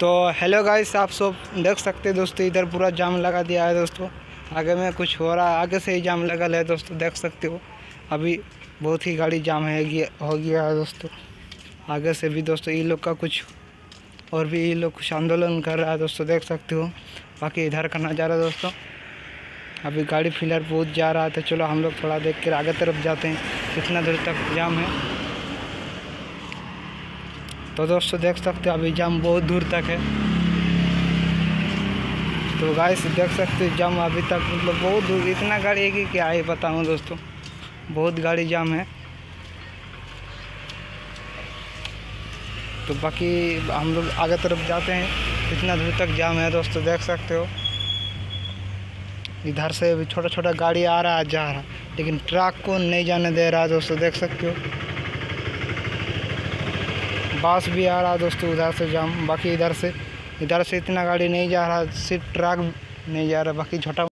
तो hello guys आप सब देख सकते हैं दोस्तों, इधर पूरा जाम लगा दिया है दोस्तों। आगे में कुछ हो रहा है, आगे से ही जाम लगा है दोस्तों, देख सकते हो। अभी बहुत ही गाड़ी जाम है हो गया है दोस्तों। आगे से भी दोस्तों, ये लोग का कुछ और भी ये लोग कुछ आंदोलन कर रहा है दोस्तों, देख सकते हो। बाकी इधर का नज़ारा दोस्तों, अभी गाड़ी फ़िलहाल बहुत जा रहा है तो चलो हम लोग थोड़ा देख कर आगे तरफ़ जाते हैं, कितना दूर तक जाम है। तो दोस्तों देख सकते हो, अभी जाम बहुत दूर तक है। तो गाइस देख सकते हो, जाम अभी तक मतलब बहुत दूर, इतना गाड़ी है कि क्या ही बताऊँ दोस्तों। बहुत गाड़ी जाम है। तो बाकी हम लोग आगे तरफ़ जाते हैं, इतना दूर तक जाम है दोस्तों, देख सकते हो। इधर से भी छोटा छोटा गाड़ी आ रहा है, जा रहा लेकिन ट्रक को नहीं जाने दे रहा दोस्तों, देख सकते हो। बस भी आ रहा दोस्तों, उधर से जाम, बाकी इधर से इधर से इतना गाड़ी नहीं जा रहा, सिर्फ़ ट्रक नहीं जा रहा, बाकी छोटा